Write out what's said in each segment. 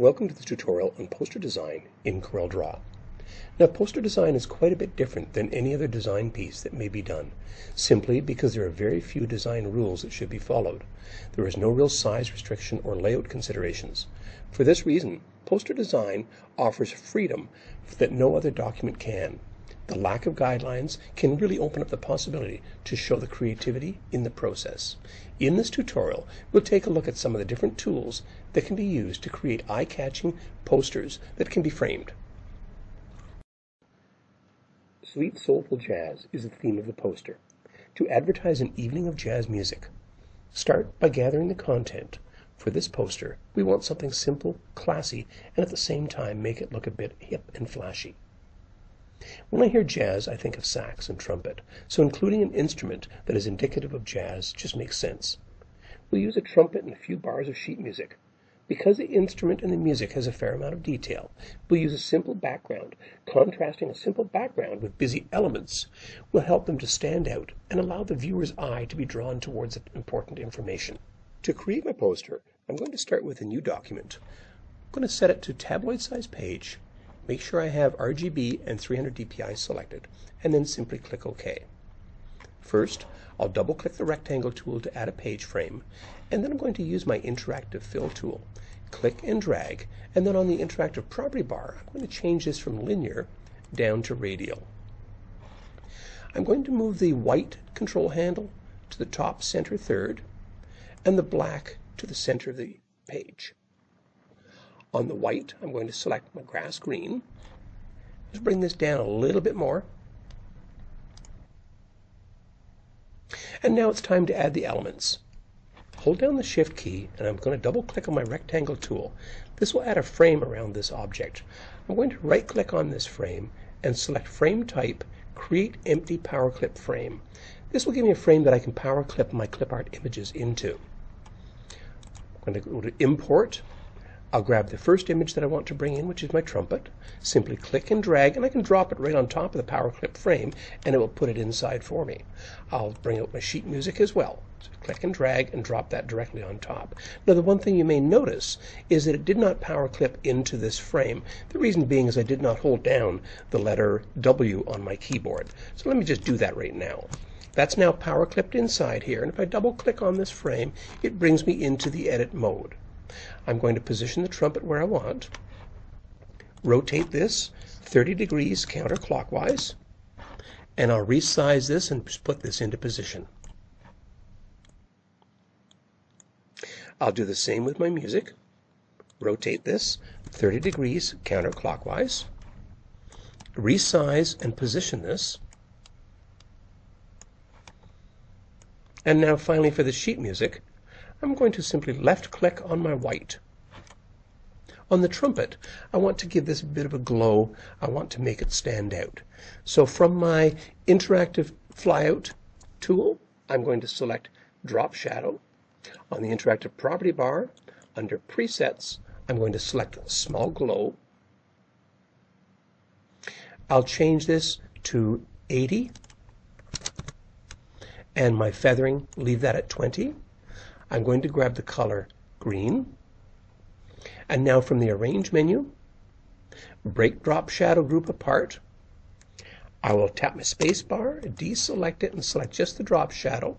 Welcome to this tutorial on poster design in CorelDRAW. Now poster design is quite a bit different than any other design piece that may be done, simply because there are very few design rules that should be followed. There is no real size restriction or layout considerations. For this reason, poster design offers freedom that no other document can. The lack of guidelines can really open up the possibility to show the creativity in the process. In this tutorial, we'll take a look at some of the different tools that can be used to create eye-catching posters that can be framed. Sweet Soulful Jazz is the theme of the poster. To advertise an evening of jazz music, start by gathering the content. For this poster, we want something simple, classy, and at the same time make it look a bit hip and flashy. When I hear jazz, I think of sax and trumpet, so including an instrument that is indicative of jazz just makes sense. We'll use a trumpet and a few bars of sheet music. Because the instrument and the music has a fair amount of detail, we'll use a simple background. Contrasting a simple background with busy elements will help them to stand out and allow the viewer's eye to be drawn towards important information. To create my poster, I'm going to start with a new document. I'm going to set it to tabloid size page Make sure I have RGB and 300 dpi selected, and then simply click OK. First, I'll double click the rectangle tool to add a page frame, and then I'm going to use my interactive fill tool. Click and drag, and then on the interactive property bar, I'm going to change this from linear down to radial. I'm going to move the white control handle to the top center third, and the black to the center of the page. On the white, I'm going to select my grass green. Let's bring this down a little bit more. And now it's time to add the elements. Hold down the Shift key and I'm going to double click on my rectangle tool. This will add a frame around this object. I'm going to right click on this frame and select Frame Type, Create Empty Power Clip Frame. This will give me a frame that I can power clip my clip art images into. I'm going to go to Import, I'll grab the first image that I want to bring in, which is my trumpet, simply click and drag, and I can drop it right on top of the power clip frame, and it will put it inside for me. I'll bring out my sheet music as well. So click and drag and drop that directly on top. Now the one thing you may notice is that it did not power clip into this frame. The reason being is I did not hold down the letter W on my keyboard. So let me just do that right now. That's now power clipped inside here, and if I double click on this frame, it brings me into the edit mode. I'm going to position the trumpet where I want, rotate this 30 degrees counterclockwise, and I'll resize this and put this into position. I'll do the same with my music. Rotate this 30 degrees counterclockwise, resize and position this. And now finally for the sheet music, I'm going to simply left click on my white. On the trumpet, I want to give this a bit of a glow. I want to make it stand out. So from my interactive flyout tool, I'm going to select drop shadow. On the interactive property bar, under presets, I'm going to select small glow. I'll change this to 80 and my feathering, leave that at 20. I'm going to grab the color green. And now from the Arrange menu, break drop shadow group apart. I will tap my space bar, deselect it, and select just the drop shadow.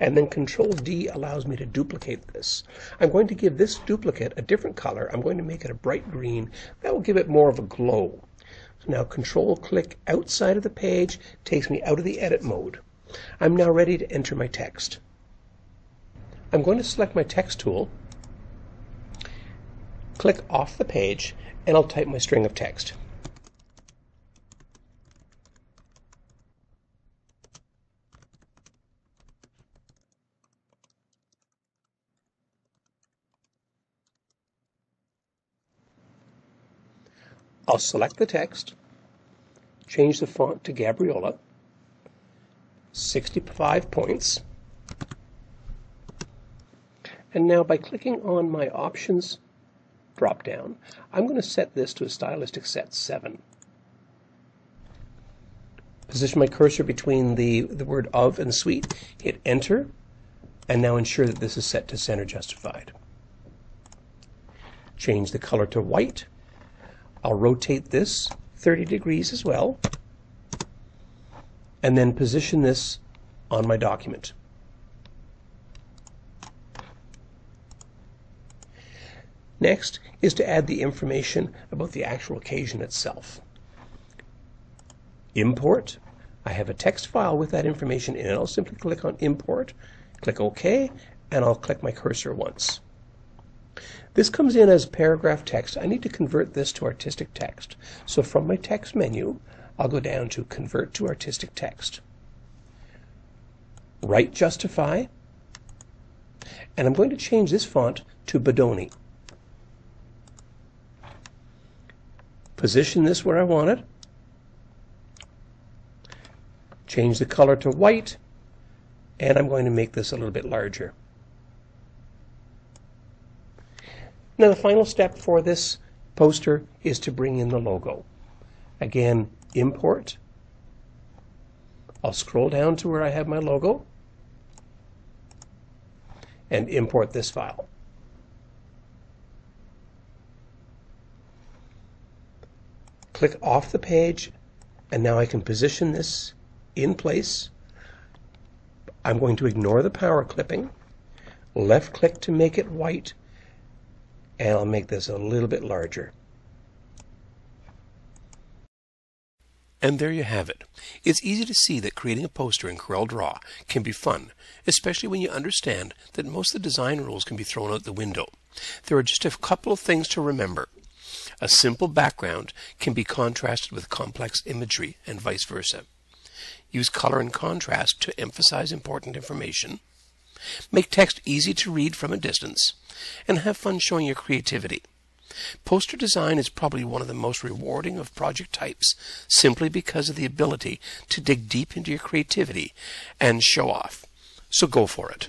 And then Control D allows me to duplicate this. I'm going to give this duplicate a different color. I'm going to make it a bright green. That will give it more of a glow. So now Control click outside of the page takes me out of the edit mode. I'm now ready to enter my text. I'm going to select my text tool, click off the page, and I'll type my string of text. I'll select the text, change the font to Gabriola, 65 points, and now by clicking on my options drop down, I'm going to set this to a stylistic set 7. Position my cursor between the, the word of and sweet, hit enter, and now ensure that this is set to center justified. change the color to white. I'll rotate this 30 degrees as well, and then position this on my document. Next is to add the information about the actual occasion itself. Import. I have a text file with that information in it. I'll simply click on Import, click OK, and I'll click my cursor once. This comes in as paragraph text. I need to convert this to artistic text. So from my text menu, I'll go down to Convert to Artistic Text. Right Justify, and I'm going to change this font to Bodoni. Position this where I want it. Change the color to white, and I'm going to make this a little bit larger. Now the final step for this poster is to bring in the logo. Again, import. I'll scroll down to where I have my logo and import this file. Click off the page, and now I can position this in place. I'm going to ignore the power clipping, left click to make it white, and I'll make this a little bit larger. And there you have it. It's easy to see that creating a poster in CorelDRAW can be fun, especially when you understand that most of the design rules can be thrown out the window. There are just a couple of things to remember. A simple background can be contrasted with complex imagery and vice versa. Use color and contrast to emphasize important information. Make text easy to read from a distance. And have fun showing your creativity. Poster design is probably one of the most rewarding of project types simply because of the ability to dig deep into your creativity and show off. So go for it.